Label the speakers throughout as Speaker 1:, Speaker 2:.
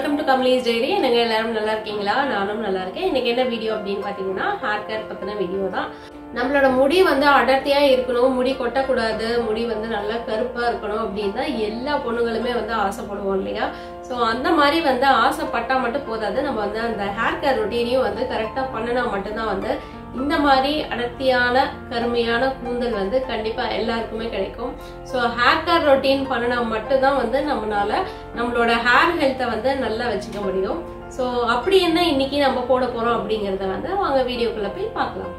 Speaker 1: கமலீஸ் diary எனக்கு எல்லாரும் நல்லா இருக்கீங்களா? நானும் நல்லா இருக்கேன். இன்னைக்கு என்ன வீடியோ அப்படின்னு பாத்தீங்கன்னா ஹேர் கேர் பத்தின வீடியோ தான். நம்மளோட முடி வந்து அடர்த்தியா இருக்கணும் முடி கொட்டக்கூடாது முடி வந்து நல்லா கருப்பா இருக்கணும் அப்படின்னு தான் எல்லா பொண்ணுங்களுமே வந்து ஆசைப்படுவோம் இல்லையா? ஸோ அந்த மாதிரி வந்து ஆசைப்பட்டா மட்டும் போதாது. நம்ம வந்து அந்த ஹேர் கேர் ரொட்டீனையும் வந்து கரெக்டா பண்ணினா மட்டும்தான் வந்து இந்த மாதிரி அடர்த்தியான கருமையான கூந்தல் வந்து கண்டிப்பா எல்லாருக்குமே கிடைக்கும். ஸோ ஹேர் கேர் ரொட்டீன் பண்ணினா மட்டும்தான் வந்து நம்மளால நம்மளோட ஹேர் ஹெல்த்தை வந்து நல்லா வச்சுக்க முடியும். ஸோ அப்படி என்ன இன்னைக்கு நம்ம போட போறோம் அப்படிங்கறத வந்து வாங்க வீடியோக்குள்ள போய் பார்க்கலாம்.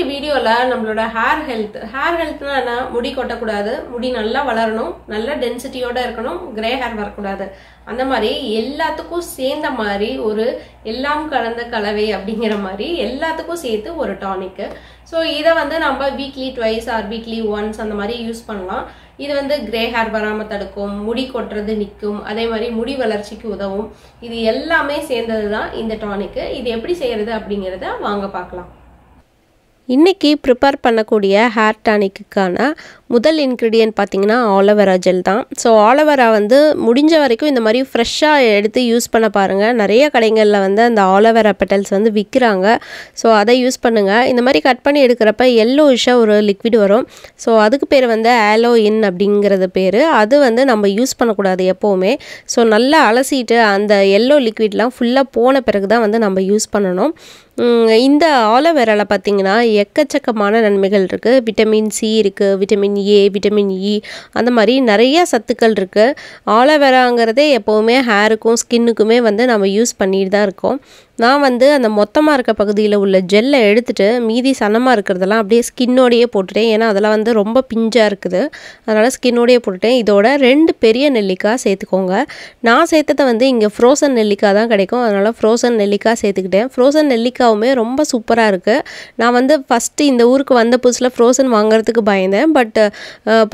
Speaker 1: இன்னைக்கு வீடியோல நம்மளோட ஹேர் ஹெல்த் ஹேர் ஹெல்த்னா என்ன? முடி கொட்டக்கூடாது முடி நல்லா வளரணும் நல்ல டென்சிட்டியோட இருக்கணும் கிரே ஹேர் வரக்கூடாது. அந்த மாதிரி எல்லாத்துக்கும் சேர்ந்த மாதிரி ஒரு எல்லாம் கலந்த கலவை அப்படிங்கிற மாதிரி எல்லாத்துக்கும் சேர்த்து ஒரு டானிக்கு ஸோ இதை வந்து நம்ம weekly twice or weekly once அந்த மாதிரி யூஸ் பண்ணலாம். இது வந்து கிரே ஹேர் வராமல் தடுக்கும் முடி கொட்டுறது நிற்கும் அதே மாதிரி முடி வளர்ச்சிக்கு உதவும். இது எல்லாமே சேர்ந்தது தான் இந்த டானிக்கு இது எப்படி செய்யறது அப்படிங்கிறத வாங்க பார்க்கலாம்.
Speaker 2: இன்றைக்கி ப்ரிப்பேர் பண்ணக்கூடிய ஹேர் டானிக்குக்கான முதல் இன்க்ரீடியன்ட் பார்த்திங்கன்னா ஆலோவேரா ஜெல் தான். ஸோ ஆலோவேரா வந்து முடிஞ்ச வரைக்கும் இந்த மாதிரி ஃப்ரெஷ்ஷாக எடுத்து யூஸ் பண்ண பாருங்கள் நிறைய கடைகளில் வந்து அந்த ஆலோவேரா பெட்டல்ஸ் வந்து விற்கிறாங்க ஸோ அதை யூஸ் பண்ணுங்கள் இந்த மாதிரி கட் பண்ணி எடுக்கிறப்ப எல்லோயிஷாக ஒரு லிக்விட் வரும். ஸோ அதுக்கு பேர் வந்து ஆலோ இன் அப்படிங்கிறது பேர். அது வந்து நம்ம யூஸ் பண்ணக்கூடாது எப்போவுமே. ஸோ நல்லா அலசிட்டு அந்த எல்லோ லிக்விட்லாம் ஃபுல்லாக போன பிறகு தான் வந்து நம்ம யூஸ் பண்ணணும். இந்த ஆலோவேராவில் பார்த்திங்கன்னா எக்கச்சக்கமான நன்மைகள் இருக்குது விட்டமின் சி இருக்குது vitamin A vitamin E e அந்த மாதிரி நிறைய சத்துக்கள் இருக்குது ஆலோவேராங்கிறதே எப்போவுமே ஹேருக்கும் ஸ்கின்னுக்குமே வந்து நம்ம யூஸ் பண்ணிட்டு தான் இருக்கோம். நான் வந்து அந்த மொத்தமாக இருக்க பகுதியில் உள்ள ஜெல்லை எடுத்துகிட்டு மீதி சனமாக இருக்கிறதெல்லாம் அப்படியே ஸ்கின்னோடையே போட்டுட்டேன். ஏன்னா அதெல்லாம் வந்து ரொம்ப பிஞ்சாக இருக்குது. அதனால் ஸ்கின்னோடையே போட்டுட்டேன். இதோட ரெண்டு பெரிய நெல்லிக்காய் சேர்த்துக்கோங்க. நான் சேர்த்ததை வந்து இங்கே ஃப்ரோசன் நெல்லிக்காய் தான் கிடைக்கும். அதனால் ஃப்ரோசன் நெல்லிக்காய் சேர்த்துக்கிட்டேன். ஃப்ரோசன் நெல்லிக்காவுமே ரொம்ப சூப்பராக இருக்குது நான் வந்து ஃபஸ்ட்டு இந்த ஊருக்கு வந்த புதுசில் ஃப்ரோசன் வாங்குறதுக்கு பயந்தேன். பட்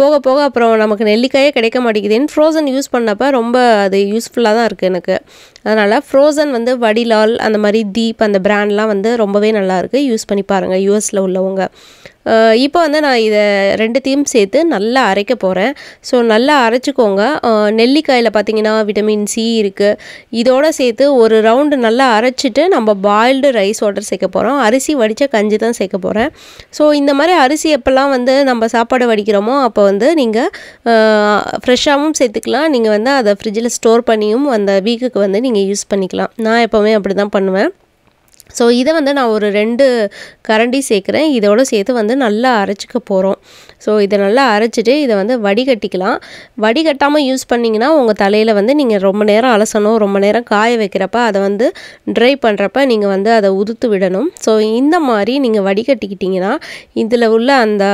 Speaker 2: போக போக அப்புறம் நமக்கு நெல்லிக்காயே கிடைக்க மாட்டேங்குதுன்னு ஃப்ரோசன் யூஸ் பண்ணப்போ ரொம்ப அது யூஸ்ஃபுல்லாக தான் இருக்குது எனக்கு. அதனால் ஃப்ரோசன் வந்து வடிலால் அந்த மாதிரி தீப் அந்த பிராண்ட்லாம் வந்து ரொம்பவே நல்லாயிருக்கு யூஸ் பண்ணி பாருங்கள் யூஎஸில் உள்ளவங்க. இப்போ வந்து நான் இதை ரெண்டுத்தையும் சேர்த்து நல்லா அரைக்க போகிறேன் ஸோ நல்லா அரைச்சிக்கோங்க. நெல்லிக்காயில் பார்த்தீங்கன்னா விட்டமின் சி இருக்குது இதோடு சேர்த்து ஒரு ரவுண்டு நல்லா அரைச்சிட்டு நம்ம பாயில்டு ரைஸ் வாட்டர் சேர்க்க போகிறோம் அரிசி வடித்த கஞ்சி தான் சேர்க்க போகிறேன் ஸோ இந்த மாதிரி அரிசி எப்போல்லாம் வந்து நம்ம சாப்பாடு வடிக்கிறோமோ அப்போ வந்து நீங்கள் ஃப்ரெஷ்ஷாகவும் சேர்த்துக்கலாம். நீங்கள் வந்து அதை ஃப்ரிட்ஜில் ஸ்டோர் பண்ணியும் அந்த வீக்குக்கு வந்து நீங்கள் யூஸ் பண்ணிக்கலாம். நான் எப்போவுமே அப்படி தான் பண்ணுவேன். ஸோ இதை வந்து நான் ஒரு ரெண்டு கரண்டி சேர்க்குறேன். இதோடு சேர்த்து வந்து நல்லா அரைச்சிக்க போகிறோம் ஸோ இதை நல்லா அரைச்சிட்டு இதை வந்து வடிகட்டிக்கலாம். வடிகட்டாமல் யூஸ் பண்ணிங்கன்னா உங்கள் தலையில் வந்து நீங்கள் ரொம்ப நேரம் அலசணும் ரொம்ப நேரம் காய வைக்கிறப்ப அதை வந்து ட்ரை பண்ணுறப்ப நீங்கள் வந்து அதை உதுத்து விடணும். ஸோ இந்த மாதிரி நீங்கள் வடிகட்டிக்கிட்டிங்கன்னா இதில் உள்ள அந்த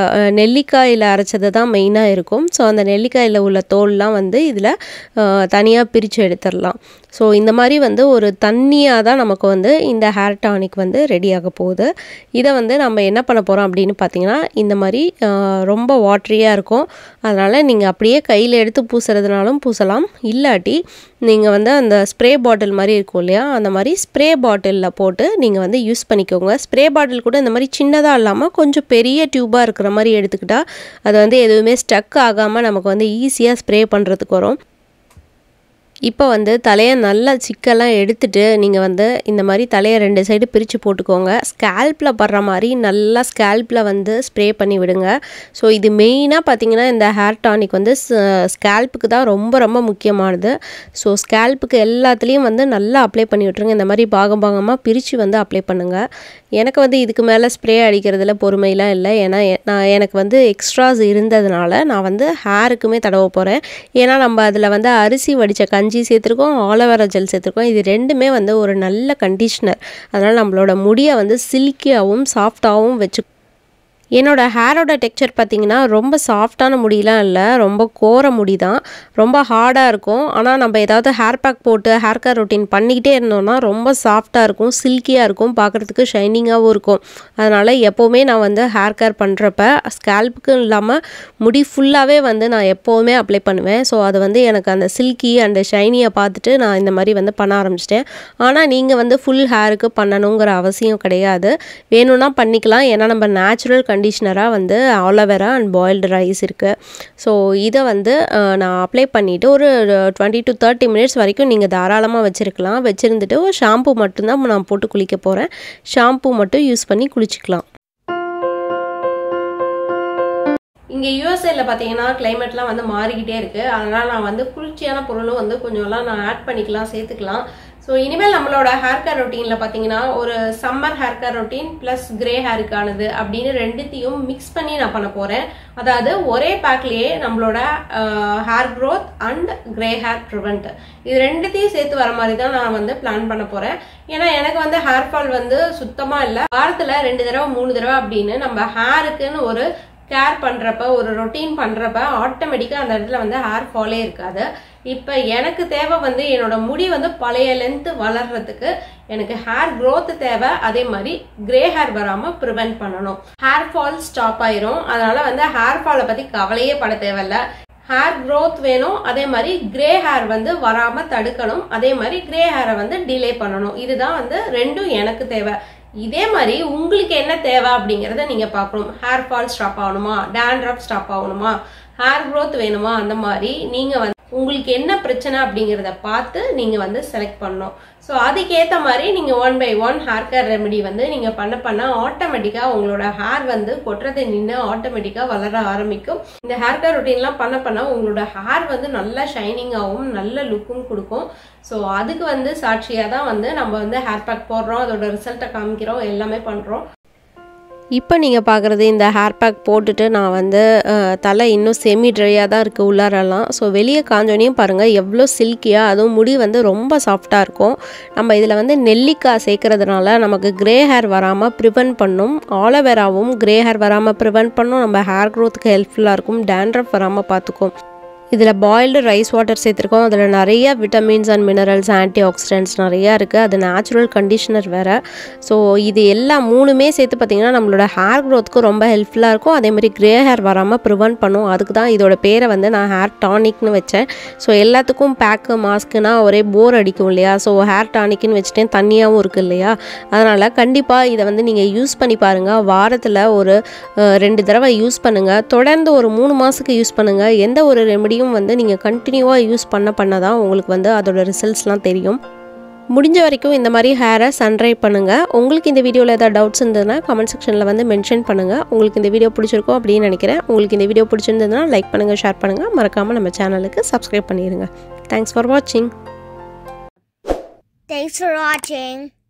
Speaker 2: நெல்லிக்காயில் அரைச்சது தான் மெயினாக இருக்கும். ஸோ அந்த நெல்லிக்காயில் உள்ள தோல்லாம் வந்து இதில் தனியாக பிரித்து எடுத்துடலாம். ஸோ இந்த மாதிரி வந்து ஒரு தண்ணியாக தான் நமக்கு வந்து இந்த ஹேர் டானிக் வந்து ரெடி ஆக போகுது. இதை வந்து நம்ம என்ன பண்ண போகிறோம் அப்படின்னு பார்த்தீங்கன்னா இந்த மாதிரி ரொம்ப ரொம்ப வாட்ரியாக இருக்கும். அதனால் நீங்கள் அப்படியே கையில் எடுத்து பூசுறதுனாலும் பூசலாம். இல்லாட்டி நீங்கள் வந்து அந்த ஸ்ப்ரே பாட்டில் மாதிரி இருக்கும் இல்லையா? அந்த மாதிரி ஸ்ப்ரே பாட்டிலில் போட்டு நீங்கள் வந்து யூஸ் பண்ணிக்கோங்க. ஸ்ப்ரே பாட்டில் கூட இந்த மாதிரி சின்னதாக இல்லாமல் கொஞ்சம் பெரிய டியூபாக இருக்கிற மாதிரி எடுத்துக்கிட்டால் அது வந்து எதுவுமே ஸ்டக் ஆகாமல் நமக்கு வந்து ஈஸியாக ஸ்ப்ரே பண்ணுறதுக்கு வரும். இப்போ வந்து தலையை நல்லா சிக்கெல்லாம் எடுத்துட்டு நீங்கள் வந்து இந்த மாதிரி தலையை ரெண்டு சைடு பிரித்து போட்டுக்கோங்க. ஸ்கேல்பில் படுற மாதிரி நல்லா ஸ்கேல்பில் வந்து ஸ்ப்ரே பண்ணி விடுங்க. ஸோ இது மெயினாக பார்த்தீங்கன்னா இந்த ஹேர் டானிக் வந்து ஸ்கேல்ப்புக்கு தான் ரொம்ப ரொம்ப முக்கியமானது. ஸோ ஸ்கேல்ப்புக்கு எல்லாத்துலேயும் வந்து நல்லா அப்ளை பண்ணி விட்ருங்க இந்த மாதிரி பாகம் பாகமாக பிரித்து வந்து அப்ளை பண்ணுங்கள் எனக்கு வந்து இதுக்கு மேலே ஸ்ப்ரே அடிக்கிறதுல பொறுமையெலாம் இல்லை. ஏன்னா நான் எனக்கு வந்து எக்ஸ்ட்ராஸ் இருந்ததுனால நான் வந்து ஹேருக்குமே தடவ போகிறேன் ஏன்னா நம்ம அதில் வந்து அரிசி வடித்த கஞ்சி இஞ்சி சேர்த்துருக்கோம் ஆலோவேரா ஜெல் சேர்த்துருக்கோம். இது ரெண்டுமே வந்து ஒரு நல்ல கண்டிஷ்னர் அதனால் நம்மளோட முடியை வந்து சில்கியாகவும் சாஃப்டாகவும் வச்சு என்னோடய ஹேரோட டெக்ஸ்சர் பார்த்திங்கன்னா ரொம்ப சாஃப்டான முடியெலாம் இல்லை. ரொம்ப கோர முடி தான். ரொம்ப ஹார்டாக இருக்கும். ஆனால் நம்ம ஏதாவது ஹேர் பேக் போட்டு ஹேர் கேர் ரொட்டீன் பண்ணிக்கிட்டே இருந்தோம்னா ரொம்ப சாஃப்டாக இருக்கும் சில்கியாக இருக்கும் பார்க்குறதுக்கு ஷைனிங்காகவும் இருக்கும். அதனால் எப்போவுமே நான் வந்து ஹேர் கேர் பண்ணுறப்ப ஸ்கேல்புக்கும் இல்லாமல் முடி ஃபுல்லாகவே வந்து நான் எப்போவுமே அப்ளை பண்ணுவேன். ஸோ அது வந்து எனக்கு அந்த சில்கி அண்ட் ஷைனியை பார்த்துட்டு நான் இந்த மாதிரி வந்து பண்ண ஆரம்பிச்சிட்டேன். ஆனால் நீங்கள் வந்து ஃபுல் ஹேருக்கு பண்ணணுங்கிற அவசியம் கிடையாது. வேணும்னா பண்ணிக்கலாம். ஏன்னா நம்ம நேச்சுரல் கண்டிஷன் கண்டிஷ்னராக வந்து aloe vera and boiled rice இருக்குது ஸோ இதை வந்து நான் அப்ளை பண்ணிவிட்டு ஒரு டுவெண்ட்டி டு தேர்ட்டி மினிட்ஸ் வரைக்கும் நீங்கள் தாராளமாக வச்சுருக்கலாம். வச்சுருந்துட்டு ஒரு ஷாம்பு மட்டும்தான் நான் போட்டு குளிக்க போகிறேன் ஷாம்பு மட்டும் யூஸ் பண்ணி குளிச்சிக்கலாம்.
Speaker 1: இங்கே யூஎஸ்ஏல பார்த்தீங்கன்னா கிளைமேட்லாம் வந்து மாறிக்கிட்டே இருக்குது அதனால் நான் வந்து குளிர்ச்சியான பொருளும் வந்து கொஞ்சம்லாம் நான் ஆட் பண்ணிக்கலாம் சேர்த்துக்கலாம். ஸோ இனிமேல் நம்மளோட ஹேர் கேர் ரொட்டீனில் பார்த்தீங்கன்னா ஒரு summer hair care routine plus grey ஹேருக்கானது அப்படின்னு ரெண்டுத்தையும் மிக்ஸ் பண்ணி நான் பண்ண போகிறேன் அதாவது ஒரே பேக்லேயே நம்மளோட hair growth and grey hair prevent இது ரெண்டுத்தையும் சேர்த்து வர மாதிரி தான் நான் வந்து பிளான் பண்ண போகிறேன் ஏன்னா எனக்கு வந்து ஹேர் ஃபால் வந்து சுத்தமாக இல்லை. வாரத்தில் ரெண்டு தடவை மூணு தடவை அப்படின்னு நம்ம ஹேருக்குன்னு ஒரு கேர் பண்ணுறப்ப ஒரு ரொட்டீன் பண்ணுறப்ப ஆட்டோமேட்டிக்காக அந்த இடத்துல வந்து ஹேர் ஃபாலே இருக்காது. இப்போ எனக்கு தேவை வந்து என்னோட முடி வந்து பழைய லென்த்து வளர்றதுக்கு எனக்கு ஹேர் க்ரோத் தேவை. அதே மாதிரி கிரே ஹேர் வராமல் ப்ரிவென்ட் பண்ணணும். ஹேர் ஃபால் ஸ்டாப் ஆயிரும். அதனால வந்து ஹேர் ஃபாலை பற்றி கவலையே பட தேவையில்ல. ஹேர் க்ரோத் வேணும். அதே மாதிரி கிரே ஹேர் வந்து வராமல் தடுக்கணும். அதே மாதிரி கிரே ஹேரை வந்து டிலே பண்ணணும். இதுதான் வந்து ரெண்டும் எனக்கு தேவை. இதே மாதிரி உங்களுக்கு என்ன தேவை அப்படிங்கிறத நீங்க பார்க்கணும். ஹேர் ஃபால் ஸ்டாப் ஆகணுமா? டேண்ட்ரப் ஸ்டாப் ஆகணுமா? ஹேர் க்ரோத் வேணுமா? அந்த மாதிரி நீங்க வந்து உங்களுக்கு என்ன பிரச்சனை அப்படிங்கிறத பார்த்து நீங்கள் வந்து செலக்ட் பண்ணணும். ஸோ அதுக்கேற்ற மாதிரி நீங்கள் one by one hair care remedy வந்து நீங்கள் பண்ண பண்ண ஆட்டோமேட்டிக்காக உங்களோட ஹேர் வந்து கொட்டுறதை நின்று ஆட்டோமேட்டிக்காக வளர ஆரம்பிக்கும். இந்த ஹேர் கேர் ரொட்டீன்லாம் பண்ண பண்ண உங்களோட ஹேர் வந்து நல்லா ஷைனிங்காகவும் நல்ல லுக்கும் கொடுக்கும். ஸோ அதுக்கு வந்து சாட்சியாக தான் வந்து நம்ம வந்து ஹேர் பேக் போடுறோம். அதோட ரிசல்ட்டை காமிக்கிறோம். எல்லாமே பண்ணுறோம்
Speaker 2: இப்போ நீங்கள் பார்க்குறது இந்த ஹேர் பேக் போட்டுட்டு நான் வந்து தலை இன்னும் செமி ட்ரையாக தான் இருக்குது உள்ளாரெல்லாம். ஸோ வெளியே காஞ்சோனையும் பாருங்கள் எவ்வளோ சில்கியாக அதுவும் முடி வந்து ரொம்ப சாஃப்டாக இருக்கும். நம்ம இதில் வந்து நெல்லிக்காய் சேர்க்கறதுனால நமக்கு கிரே ஹேர் வராமல் ப்ரிவென்ட் பண்ணும். ஆலோவேராவும் கிரே ஹேர் வராமல் ப்ரிவென்ட் பண்ணும். நம்ம ஹேர் க்ரோத்துக்கு ஹெல்ப்ஃபுல்லாக இருக்கும். டேண்ட்ரஃப் வராமல் பார்த்துக்கும். இதில் பாயில்டு ரைஸ் வாட்டர் சேர்த்துருக்கோம். அதில் நிறைய vitamins and minerals antioxidants நிறையா இருக்குது அது நேச்சுரல் கண்டிஷனர் வேறு. ஸோ இது எல்லாம் மூணுமே சேர்த்து பார்த்திங்கன்னா நம்மளோட ஹேர் க்ரோத்துக்கு ரொம்ப ஹெல்ப்ஃபுல்லாக இருக்கும். அதேமாதிரி க்ரே கிரே ஹேர் வராமல் ப்ரிவெண்ட் பண்ணும். அதுக்கு தான் இதோட பேரை வந்து நான் ஹேர் டானிக்னு வச்சேன். ஸோ எல்லாத்துக்கும் பேக்கு மாஸ்க்குனா ஒரே போர் அடிக்கும் இல்லையா? ஸோ ஹேர் டானிக்னு வச்சுட்டேன். தண்ணியாகவும் இருக்குது இல்லையா? அதனால் கண்டிப்பாக இதை வந்து நீங்கள் யூஸ் பண்ணி பாருங்கள் வாரத்தில் ஒரு ரெண்டு தடவை யூஸ் பண்ணுங்கள் தொடர்ந்து ஒரு மூணு மாதத்துக்கு யூஸ் பண்ணுங்கள் எந்த ஒரு ரெமடியும் வந்து நீங்கள் கண்டினியூவாக யூஸ் பண்ண பண்ண தான் உங்களுக்கு வந்து அதோட ரிசல்ட்ஸ்லாம் தெரியும். முடிஞ்ச வரைக்கும் இந்த மாதிரி ஹேரை சன்ட்ரை பண்ணுங்கள் உங்களுக்கு இந்த வீடியோவில் ஏதாவது டவுட்ஸ் இருந்ததுன்னா கமெண்ட் செக்ஷனில் வந்து மென்ஷன் பண்ணுங்கள் உங்களுக்கு இந்த வீடியோ பிடிச்சிருக்கும் அப்படின்னு நினைக்கிறேன். உங்களுக்கு இந்த வீடியோ பிடிச்சிருந்ததுன்னா லைக் பண்ணுங்கள் ஷேர் பண்ணுங்கள் மறக்காமல் நம்ம சேனலுக்கு சப்ஸ்கிரைப் பண்ணிடுங்க தேங்க்ஸ் ஃபார் வாட்சிங்
Speaker 3: Thanks for watching.